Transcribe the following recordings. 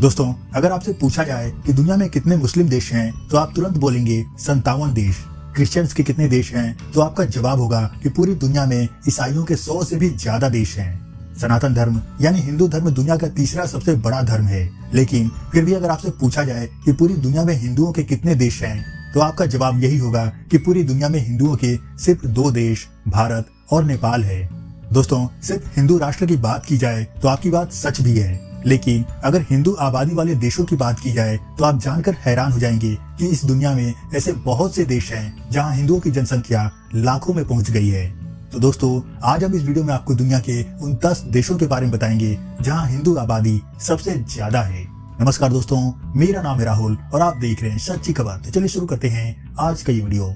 दोस्तों, अगर आपसे पूछा जाए कि दुनिया में कितने मुस्लिम देश हैं तो आप तुरंत बोलेंगे संतावन देश। क्रिश्चियंस के कितने देश हैं तो आपका जवाब होगा कि पूरी दुनिया में ईसाइयों के सौ से भी ज़्यादा देश हैं। सनातन धर्म, यानी हिंदू धर्म दुनिया का तीसरा सबसे बड़ा धर्म है। लेकिन फिर भी अगर आपसे पूछा जाए कि पूरी दुनिया में हिंदुओं के कितने देश हैं तो आपका जवाब यही होगा कि पूरी दुनिया में हिंदुओं के सिर्फ़ दो देश, भारत और नेपाल है। दोस्तों, सिर्फ़ हिंदू राष्ट्र की बात की जाए तो आपकी बात सच भी है। लेकिन अगर हिंदू आबादी वाले देशों की बात की जाए तो आप जानकर हैरान हो जाएँगे कि इस दुनिया में ऐसे बहुत से देश हैं जहाँ हिंदुओं की जनसंख्या लाखों में पहुँच गई है। तो दोस्तों, आज हम इस वीडियो में आपको दुनिया के उन दस देशों के बारे में बताएँगे, जहाँ हिंदू आबादी सबसे ज़्यादा है। नमस्कार दोस्तों, मेरा नाम है राहुल और आप देख रहे हैं सच्ची खबर। तो चलिए शुरू करते हैं आज का ये वीडियो।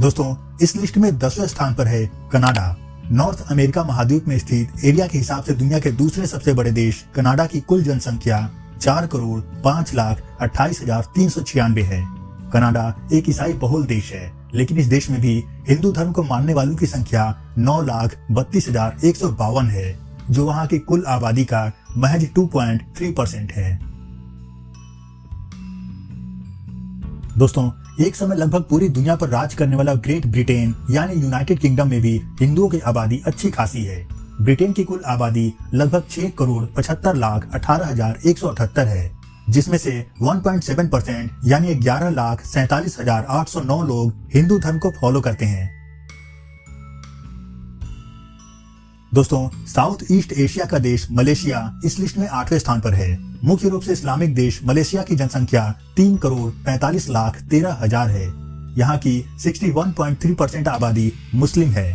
दोस्तों इस लिस्ट में दसवें स्थान पर है कनाडा। नॉर्थ अमेरिका महाद्वीप में स्थित एरिया के हिसाब से दुनिया के दूसरे सबसे बड़े देश कनाडा की कुल जनसंख्या चार करोड़ पाँच लाख अट्ठाईस हज़ार तीन सौ छियानवे है। कनाडा एक ईसाई बहुल देश है, लेकिन इस देश में भी हिंदू धर्म को मानने वालों की संख्या नौ लाख बत्तीस हज़ार एक सौ बावन है, जो वहाँ की कुल आबादी का महज टू पॉइंट थ्री परसेंट है। दोस्तों, एक समय लगभग पूरी दुनिया पर राज करने वाला ग्रेट ब्रिटेन यानी यूनाइटेड किंगडम में भी हिंदुओं की आबादी अच्छी खासी है। ब्रिटेन की कुल आबादी लगभग छह करोड़ पचहत्तर लाख अठारह हज़ार एक सौ अठहत्तर है, जिसमें से 1.7 परसेंट यानी ग्यारह लाख सैतालीस हज़ार आठ सौ नौ लोग हिंदू धर्म को फॉलो करते हैं। दोस्तों साउथ ईस्ट एशिया का देश मलेशिया इस लिस्ट में आठवें स्थान पर है। मुख्य रूप से इस्लामिक देश मलेशिया की जनसंख्या तीन करोड़ पैतालीस लाख तेरह हज़ार है। यहाँ की 61.3 परसेंट आबादी मुस्लिम है।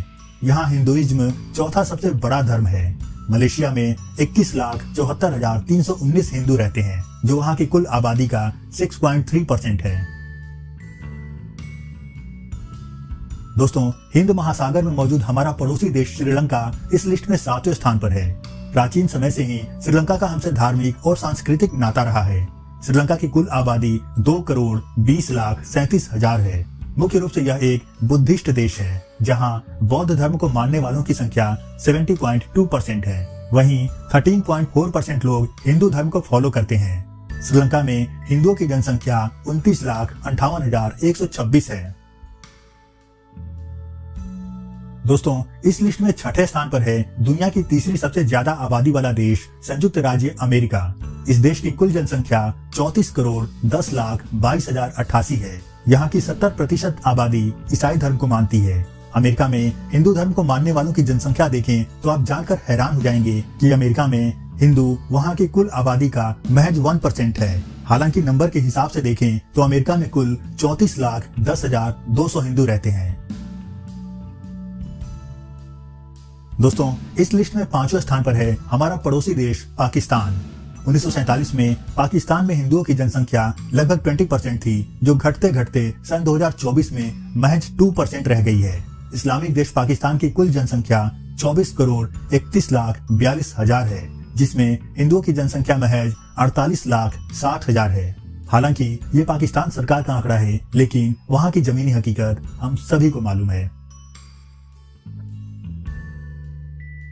यहाँ हिंदुइज्म चौथा सबसे बड़ा धर्म है। मलेशिया में 21 लाख चौहत्तर हज़ार तीन सौ उन्नीस हिंदू रहते हैं, जो वहाँ की कुल आबादी का 6.3 परसेंट है। दोस्तों, हिंद महासागर में मौजूद हमारा पड़ोसी देश श्रीलंका इस लिस्ट में सातवें स्थान पर है। प्राचीन समय से ही श्रीलंका का हमसे धार्मिक और सांस्कृतिक नाता रहा है। श्रीलंका की कुल आबादी दो करोड़ बीस लाख सैतीस हज़ार है। मुख्य रूप से यह एक बुद्धिस्ट देश है, जहाँ बौद्ध धर्म को मानने वालों की संख्या 70.2 परसेंट है। वहीं 13.4 परसेंट लोग हिंदू धर्म को फॉलो करते हैं। श्रीलंका में हिंदुओं की जनसंख्या उनतीस लाख अंठावन हज़ार एक सौ छब्बीस है। दोस्तों, इस लिस्ट में छठे स्थान पर है दुनिया की तीसरी सबसे ज़्यादा आबादी वाला देश, संयुक्त राज्य अमेरिका। इस देश की कुल जनसंख्या 34 करोड़ 10 लाख बाईस हज़ार अट्ठासी है। यहाँ की 70 प्रतिशत आबादी ईसाई धर्म को मानती है। अमेरिका में हिंदू धर्म को मानने वालों की जनसंख्या देखें तो आप जानकर हैरान हो जाएँगे कि अमेरिका में हिंदू वहाँ की कुल आबादी का महज वन परसेंट है। हालाँकि नंबर के हिसाब से देखें तो अमेरिका में कुल चौतीस लाख दस हज़ार दो सौ हिंदू रहते हैं। दोस्तों, इस लिस्ट में पाँचवें स्थान पर है हमारा पड़ोसी देश पाकिस्तान। उन्नीस में पाकिस्तान में हिंदुओं की जनसंख्या लगभग 20 परसेंट थी, जो घटते घटते सन 2024 में महज 2 परसेंट रह गई है। इस्लामिक देश पाकिस्तान की कुल जनसंख्या 24 करोड़ 31 लाख बयालीस हज़ार है, जिसमें हिंदुओं की जनसंख्या महज 48 लाख साठ हज़ार है। हालाँकि ये पाकिस्तान सरकार का आंकड़ा है, लेकिन वहाँ की जमीनी हकीकत हम सभी को मालूम है।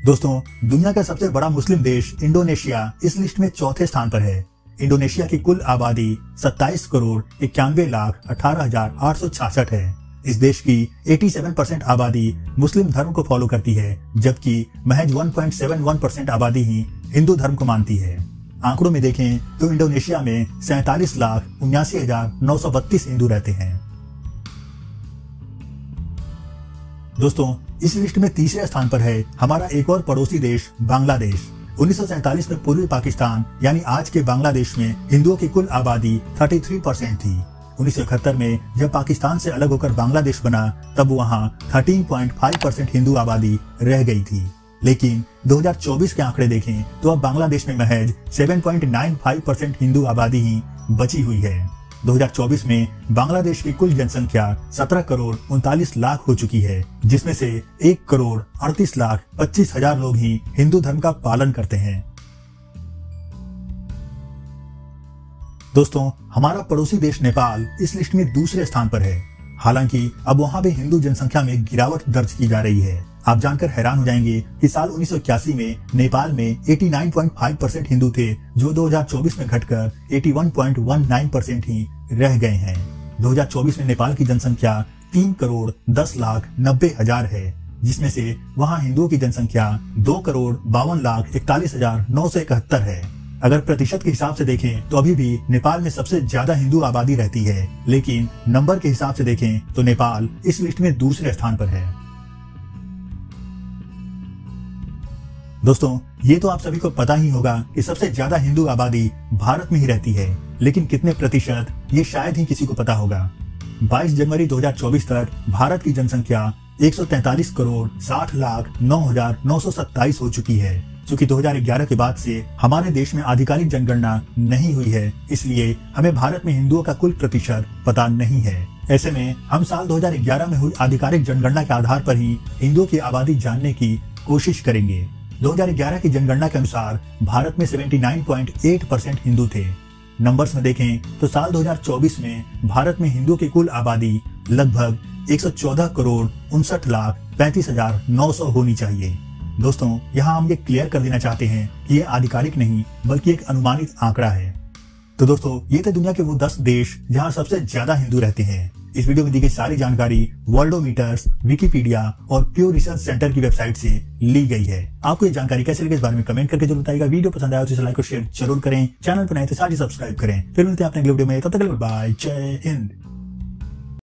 दोस्तों, दुनिया का सबसे बड़ा मुस्लिम देश इंडोनेशिया इस लिस्ट में चौथे स्थान पर है। इंडोनेशिया की कुल आबादी 27 करोड़ इक्यानवे लाख अठारह हज़ार आठ सौ छियासठ है। इस देश की 87 परसेंट आबादी मुस्लिम धर्म को फॉलो करती है, जबकि महज 1.71 परसेंट आबादी ही हिंदू धर्म को मानती है। आंकड़ों में देखें तो इंडोनेशिया में सैतालीस लाख उन्यासी हज़ार नौ सौ बत्तीस हिंदू रहते हैं। दोस्तों, इस लिस्ट में तीसरे स्थान पर है हमारा एक और पड़ोसी देश, बांग्लादेश। उन्नीस में पूर्वी पाकिस्तान, यानी आज के बांग्लादेश में हिंदुओं की कुल आबादी 33 परसेंट थी। उन्नीस सौ इकहत्तर में जब पाकिस्तान से अलग होकर बांग्लादेश बना, तब वहाँ 13.5 परसेंट हिंदू आबादी रह गई थी। लेकिन 2024 के आंकड़े देखें तो अब बांग्लादेश में महज 7.95 परसेंट हिंदू आबादी ही बची हुई है। 2024 में बांग्लादेश की कुल जनसंख्या 17 करोड़ उनतालीस लाख हो चुकी है, जिसमें से एक करोड़ अड़तीस लाख पच्चीस हज़ार लोग ही हिंदू धर्म का पालन करते हैं। दोस्तों, हमारा पड़ोसी देश नेपाल इस लिस्ट में दूसरे स्थान पर है। हालाँकि अब वहाँ भी हिंदू जनसंख्या में गिरावट दर्ज की जा रही है। आप जानकर हैरान हो जाएँगे कि साल उन्नीस सौ इक्यासी में नेपाल में 89.5 परसेंट हिंदू थे, जो 2024 में घटकर 81.19 परसेंट ही रह गए हैं। 2024 में नेपाल की जनसंख्या तीन करोड़ दस लाख नब्बे हज़ार है, जिसमें से वहाँ हिंदुओं की जनसंख्या दो करोड़ बावन लाख इकतालीस हज़ार नौ सौ इकहत्तर है। अगर प्रतिशत के हिसाब से देखें तो अभी भी नेपाल में सबसे ज़्यादा हिंदू आबादी रहती है, लेकिन नंबर के हिसाब से देखें तो नेपाल इस लिस्ट में दूसरे स्थान पर है। दोस्तों, ये तो आप सभी को पता ही होगा कि सबसे ज़्यादा हिंदू आबादी भारत में ही रहती है, लेकिन कितने प्रतिशत, ये शायद ही किसी को पता होगा। 22 जनवरी 2024 तक भारत की जनसंख्या 143 करोड़ 60 लाख नौ हज़ार नौ सौ सत्ताईस हो चुकी है क्योंकि 2011 के बाद से हमारे देश में आधिकारिक जनगणना नहीं हुई है, इसलिए हमें भारत में हिंदुओं का कुल प्रतिशत पता नहीं है। ऐसे में, हम साल 2011 में हुई आधिकारिक जनगणना के आधार पर ही हिंदुओं की आबादी जानने की कोशिश करेंगे। 2011 की जनगणना के अनुसार भारत में 79.8 परसेंट हिंदू थे। नंबर्स में देखें तो साल 2024 में भारत में हिंदुओं की कुल आबादी लगभग 114 करोड़ उनसठ लाख पैंतीस हज़ार नौ सौ होनी चाहिए। दोस्तों, यहाँ हम ये क्लियर कर देना चाहते हैं कि ये आधिकारिक नहीं, बल्कि एक अनुमानित आंकड़ा है। तो दोस्तों, ये थे दुनिया के वो दस देश जहाँ सबसे ज़्यादा हिंदू रहते हैं। इस वीडियो में दी गई सारी जानकारी वर्ल्डोमीटर्स, विकीपीडिया और प्योर रिसर्च सेंटर की वेबसाइट से ली गई है। आपको ये जानकारी कैसे लगी इस बारे में कमेंट करके ज़रूर बताएगा वीडियो पसंद आया तो इसे लाइक और शेयर ज़रूर करें। चैनल पर नए तो सारी सब्सक्राइब करें। फिर मिलते हैं अपने अगले वीडियो में। तब तक बाय जय हिंद।